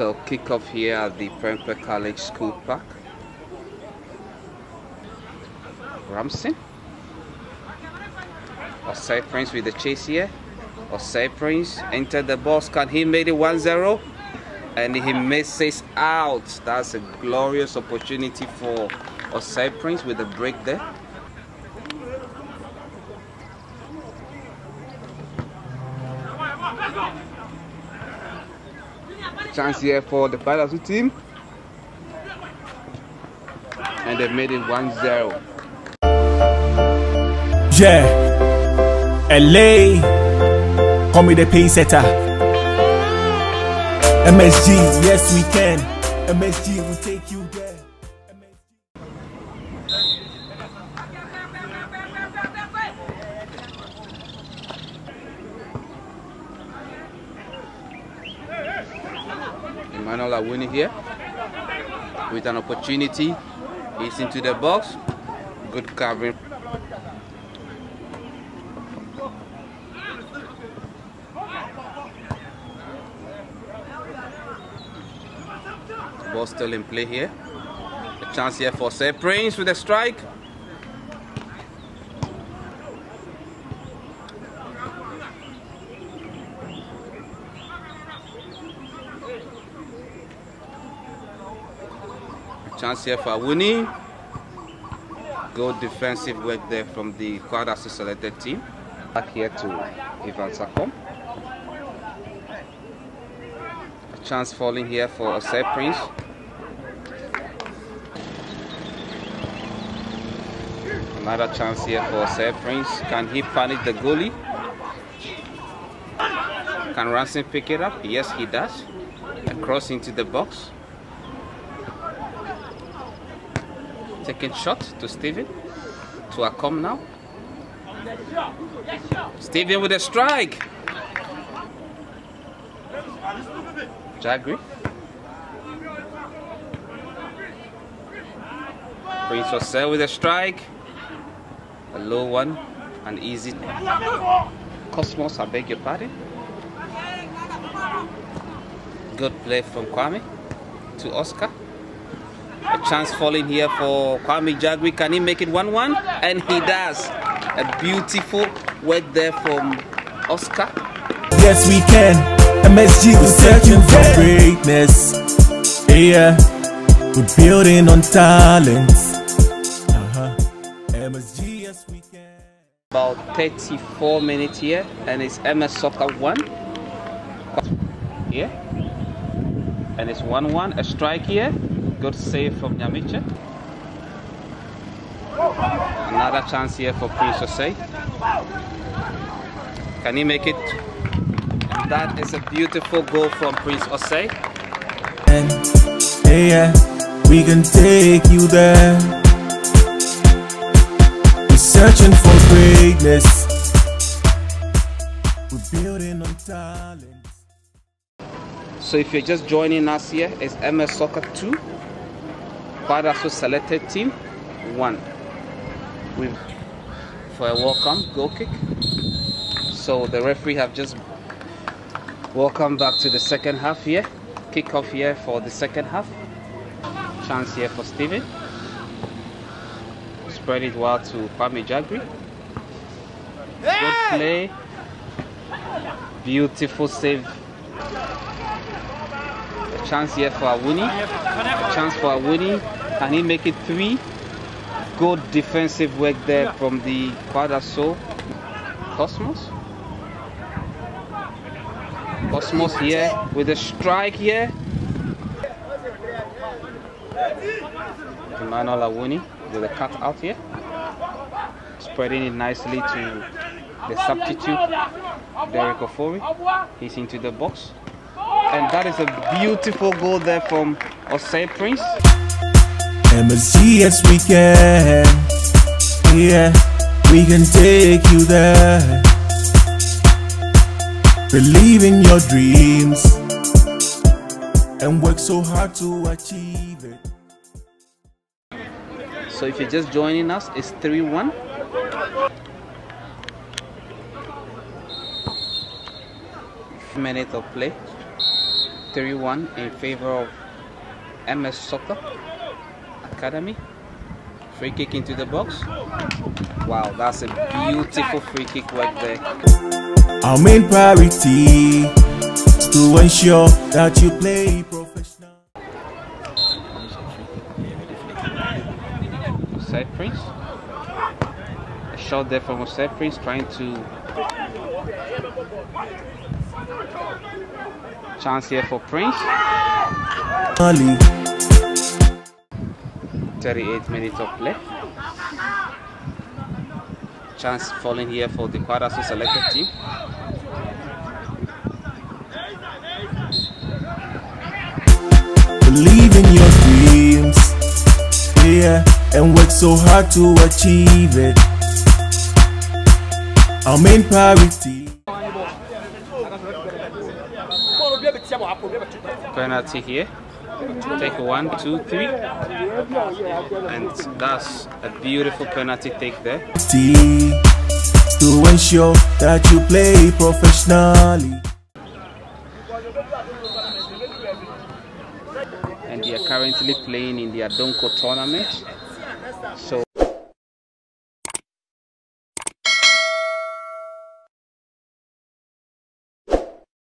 So kick off here at the Prempeh College School Park. Ramsey. Osei Prince with the chase here. Osei Prince entered the box. Can he made it 1-0? And he misses out. That's a glorious opportunity for Osei Prince with the break there. Chance here for the Badasu team. And they made it 1-0. Yeah, LA, call me the pace setter. MSG, yes we can. MSG Awuni here with an opportunity. He's into the box. Good covering. Ball still in play here. A chance here for Osei Prince with a strike. Chance here for Awuni. Good defensive work there from the Kwadaso selected team. Back here to Ivan Sakom. A chance falling here for Osei Prince. Another chance here for Osei Prince. Can he punish the goalie? Can Ransom pick it up? Yes, he does. Across into the box. Taking shot to Steven. To Akom now. Steven with a strike. Jagri. Prince Osei with a strike. A low one. An easy. Cosmos, I beg your pardon. Good play from Kwame to Oscar. A chance falling here for Kwame Jagri. Can he make it 1-1? And he does. A beautiful work there from Oscar. Yes we can. MSG we're searching for greatness. Yeah, we're building on talents. Uh-huh. MSG, yes we can. About 34 minutes here, and it's MS Soccer 1. Yeah. And it's 1 1. A strike here. Good save from Nyamiche. Another chance here for Prince Osei. Can he make it? And that is a beautiful goal from Prince Osei. And yeah, we can take you there. We're searching for greatness. We're building on talent. So if you're just joining us here, it's MS Soccer 2. Kwadaso selected team 1. With for a welcome goal kick. So the referee have just welcome back to the second half here. Kick off here for the second half. Chance here for Steven. Spread it well to Kwame Jagri. Good play. Beautiful save chance here for Awuni. A chance for Awuni. Can he make it three? Good defensive work there from the Kwadaso Cosmos. Cosmos here with a strike here. Emmanuel Awuni with a cut out here. Spreading it nicely to the substitute, Derek Ofori. He's into the box. And that is a beautiful goal there from Osei Prince. MSG, yes we can. Yeah, we can take you there. Believe in your dreams and work so hard to achieve it. So if you're just joining us, it's 3-1. Minute of play. 3-1 in favor of MS Soccer Academy. Free kick into the box. Wow, that's a beautiful free kick work there. Our main priority is to ensure that you play professional. Prince. A shot there from Hussein Prince trying to chance here for Prince. Ali. 38 minutes of play. Chance falling here for the Kwadaso selected team. Believe in your dreams, yeah, and work so hard to achieve it. Our main priority. Penalty here. Take one, two, three. And that's a beautiful penalty take there. To ensure that you play professionally. And they are currently playing in the Adonko tournament. So